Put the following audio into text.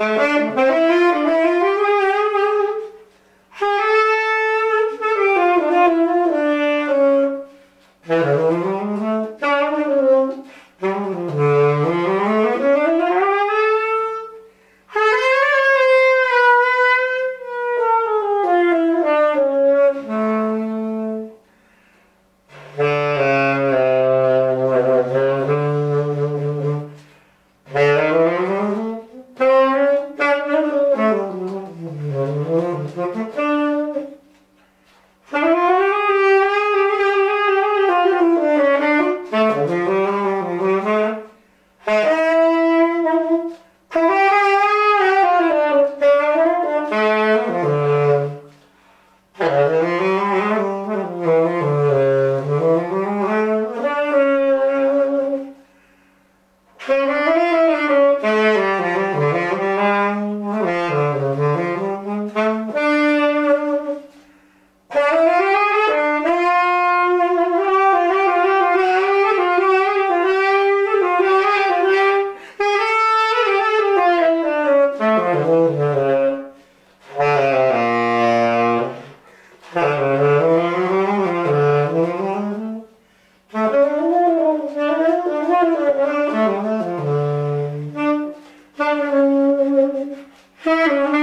Música h e l